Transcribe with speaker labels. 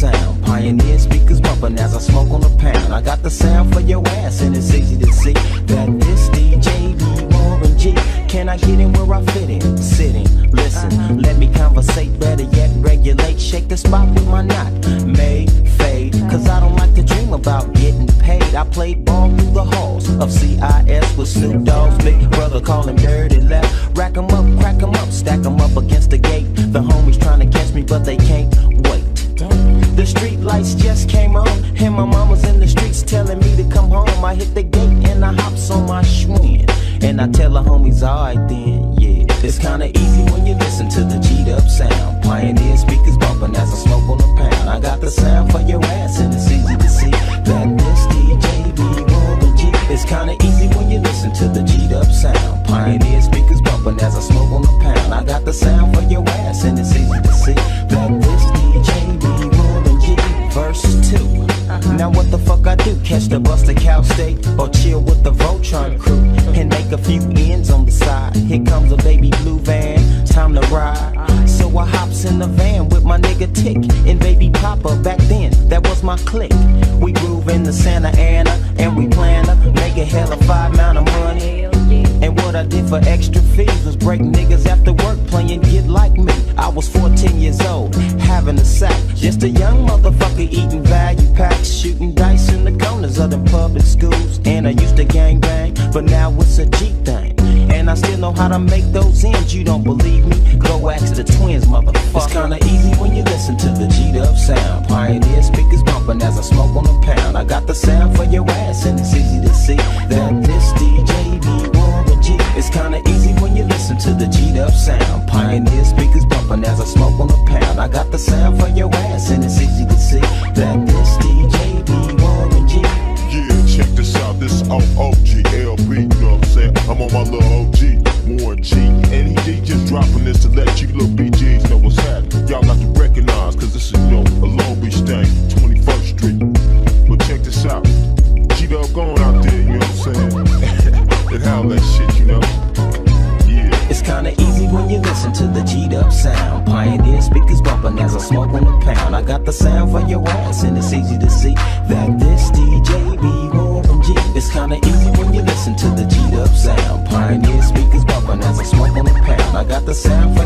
Speaker 1: sound. Pioneer speakers bumping as I smoke on the pound. I got the sound for your ass, and it's easy to see that this DJ be Warren G. Can I get in where I fit in? Sitting, listen, let me conversate better yet, regulate, shake the spot with my knot. May fade, cause I don't like to dream about getting paid. I played ball through the halls of CIS with Snoop Dogg's big brother calling dirty left. Rack 'em up, crack 'em up, stack 'em up against the gate. The homies trying to catch me, but they can't. The street lights just came on, and my mama's in the streets telling me to come home. I hit the gate and I hops on my Schwinn. And I tell the homies, alright then, yeah. It's kinda easy when you listen Now what the fuck I do? Catch the bus to Cal State or chill with the Voltron crew and make a few ends on the side. Here comes a baby blue van, time to ride. So I hops in the van with my nigga Tick and baby Papa. Back then, that was my clique. We groove in the Santa Ana and we plan to make a hell of five amount of money. And what I did for extra fees was break niggas after work playing Get Like Me. I was 14 Just a young motherfucker eating value packs, shooting dice in the corners of them public schools. And I used to gang bang, but now it's a G thing. And I still know how to make those ends. You don't believe me? Go ask the twins, motherfucker. It's kinda easy when you listen to the G'd up sound. Pioneer speakers bumping as I smoke on a pound. I got the sound for your ass, and it's easy to see that this DJ be Warren G. It's kinda easy when you listen to the G'd up sound. Pioneer speakers bumping as I smoke on. I got the sound for your ass, and it's easy to see that this DJ be Warren G.
Speaker 2: Yeah, check this out. This is off OG LB. You know what I'm saying? I'm on my little OG, Warren G. And he just dropping this to let you little BGs know
Speaker 1: Smoke on a pound. I got the sound for your ass, and it's easy to see that this DJ be Warren G. It's kinda easy when you listen to the G'd up sound. Pioneer speakers bumping as I smoke on a pound. I got the sound